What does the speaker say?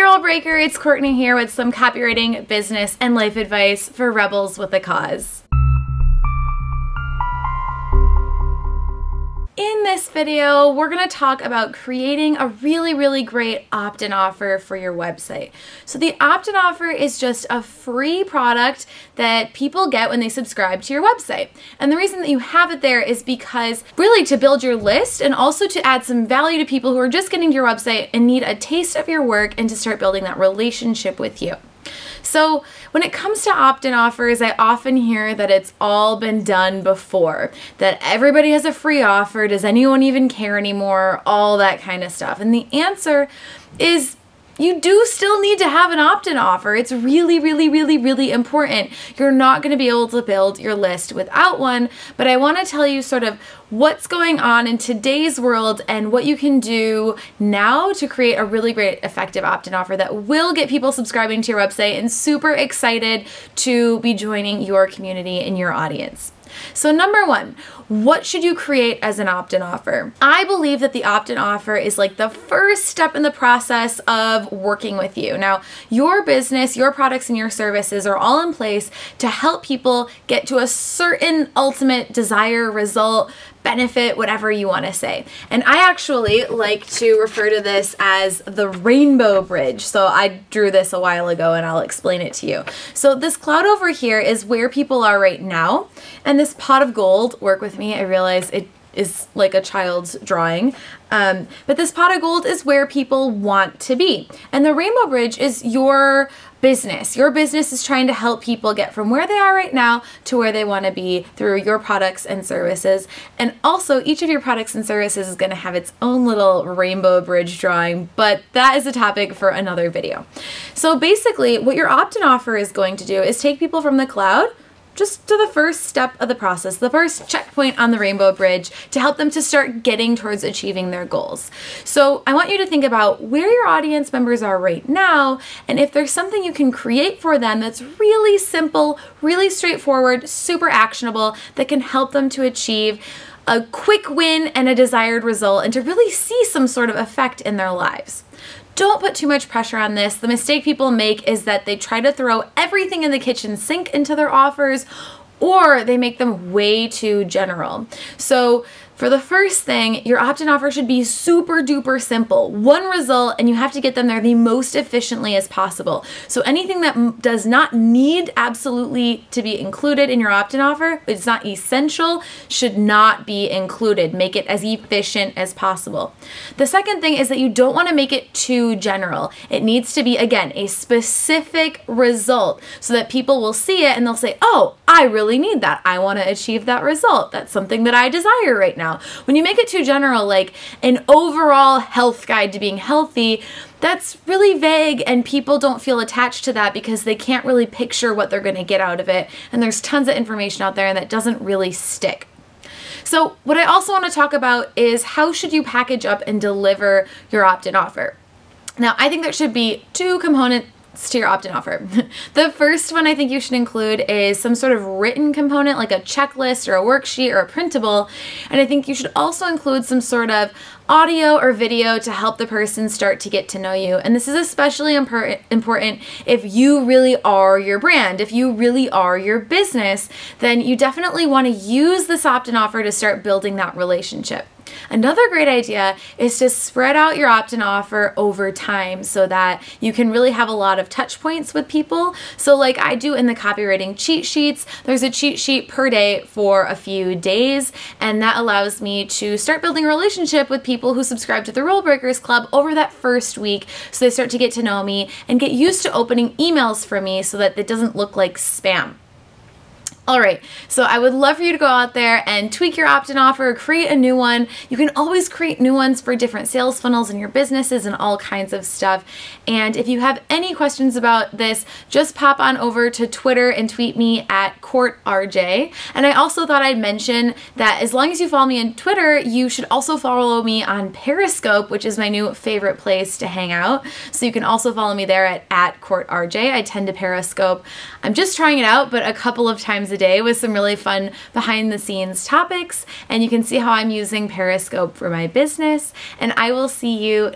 Rule Breaker, it's Courtney here with some copywriting, business, and life advice for rebels with a cause. In this video, we're going to talk about creating a really, really great opt-in offer for your website. So the opt-in offer is just a free product that people get when they subscribe to your website. And the reason that you have it there is because really to build your list and also to add some value to people who are just getting to your website and need a taste of your work and to start building that relationship with you. So when it comes to opt-in offers, I often hear that it's all been done before, that everybody has a free offer, does anyone even care anymore, all that kind of stuff. And the answer is you do still need to have an opt-in offer. It's really, really, really, really important. You're not going to be able to build your list without one, but I want to tell you sort of what's going on in today's world and what you can do now to create a really great effective opt-in offer that will get people subscribing to your website and super excited to be joining your community and your audience. So number one, what should you create as an opt-in offer? I believe that the opt-in offer is like the first step in the process of working with you. Now, your business, your products, and your services are all in place to help people get to a certain ultimate desire, result, benefit, whatever you want to say. And I actually like to refer to this as the rainbow bridge. So I drew this a while ago and I'll explain it to you. So this cloud over here is where people are right now. And this pot of gold, work with me, I realize it is like a child's drawing. Um, but this pot of gold is where people want to be. And the rainbow bridge is your business. Your business is trying to help people get from where they are right now to where they want to be through your products and services. And also, each of your products and services is going to have its own little rainbow bridge drawing, but that is a topic for another video. So basically, what your opt-in offer is going to do is take people from the cloud just to the first step of the process, the first checkpoint on the rainbow bridge to help them to start getting towards achieving their goals. So I want you to think about where your audience members are right now and if there's something you can create for them that's really simple, really straightforward, super actionable that can help them to achieve a quick win and a desired result and to really see some sort of effect in their lives. Don't put too much pressure on this. The mistake people make is that they try to throw everything in the kitchen sink into their offers or they make them way too general. So for the first thing, your opt-in offer should be super duper simple. One result and you have to get them there the most efficiently as possible. So anything that does not need absolutely to be included in your opt-in offer, it's not essential, should not be included. Make it as efficient as possible. The second thing is that you don't want to make it too general. It needs to be, again, a specific result so that people will see it and they'll say, oh, I really need that. I want to achieve that result. That's something that I desire right now now. When you make it too general, like an overall health guide to being healthy, that's really vague and people don't feel attached to that because they can't really picture what they're going to get out of it. And there's tons of information out there and that doesn't really stick. So what I also want to talk about is how should you package up and deliver your opt-in offer? Now, I think there should be two component to your opt-in offer. the first one I think you should include is some sort of written component like a checklist or a worksheet or a printable. And I think you should also include some sort of audio or video to help the person start to get to know you. And this is especially important if you really are your brand. If you really are your business, then you definitely want to use this opt-in offer to start building that relationship. Another great idea is to spread out your opt-in offer over time so that you can really have a lot of touch points with people. So like I do in the copywriting cheat sheets, there's a cheat sheet per day for a few days and that allows me to start building a relationship with people who subscribe to the Rule Breakers Club over that first week so they start to get to know me and get used to opening emails from me so that it doesn't look like spam. All right, so I would love for you to go out there and tweak your opt-in offer, create a new one. You can always create new ones for different sales funnels in your businesses and all kinds of stuff. And if you have any questions about this, just pop on over to Twitter and tweet me at CourtRJ. And I also thought I'd mention that as long as you follow me on Twitter, you should also follow me on Periscope, which is my new favorite place to hang out. So you can also follow me there at, at CourtRJ. I tend to Periscope. I'm just trying it out, but a couple of times a day with some really fun behind the scenes topics and you can see how I'm using Periscope for my business. And I will see you